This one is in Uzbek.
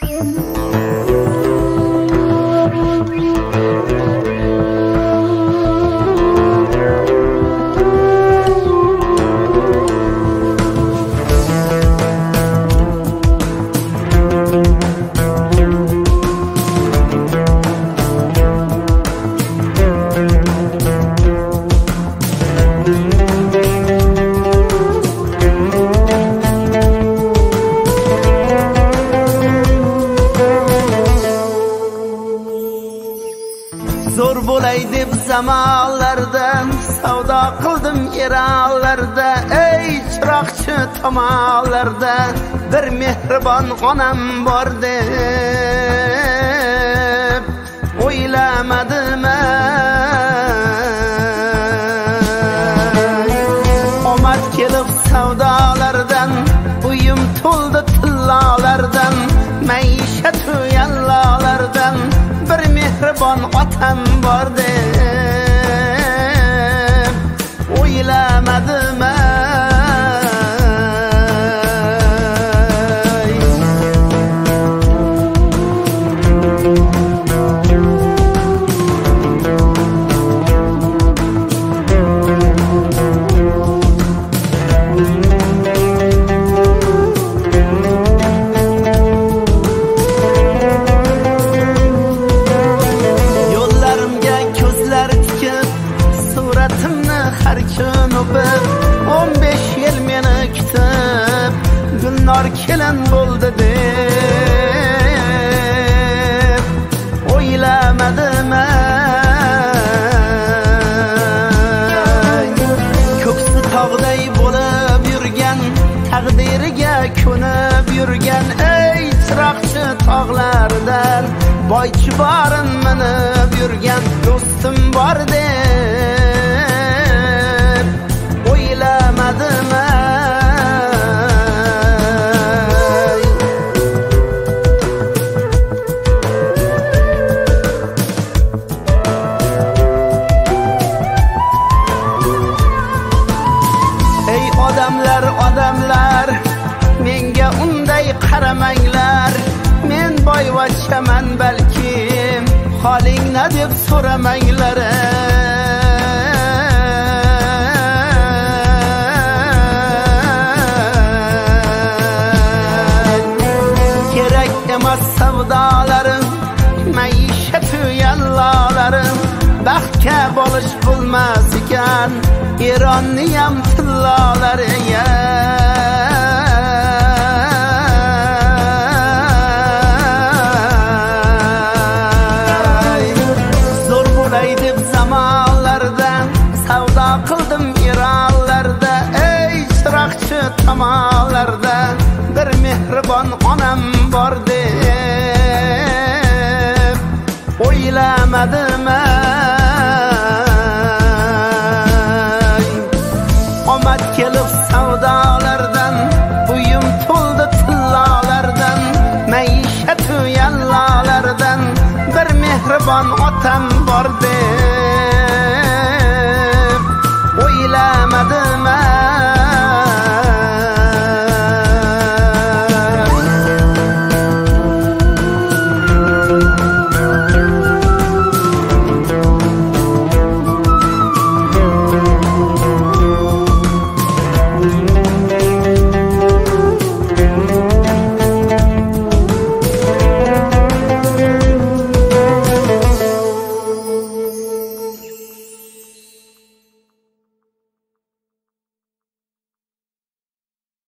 嗯 zamonlarda savdo qildim yerallarda ey chiroqchi tomonlarda bir mehribon onam bor deb o'ylamadim omad kelib savdolardan uyim to'ldi tillolardan maishat yallolardan bir mehribon otam bor deb o'ylamadim meni gunnor gulnor kelin bo'ldi deb o'ylamadim ko'ksi tog'day bo'lib yurgan taqdiriga ko'nib yurgan ey chiroqchi tog'lardan boychi borin qaramanglar? Men boyvachchaman balkim holingni deb so'ramanglar kerak emas savdolarim maishat yallolarim baxtga bolish bo'lmas ekan eronniyam tillolariga bor deb o'ylamadim omad kelib savdolardan buyum to'ldi tillolardan maishat yallolardan bir mehribon otam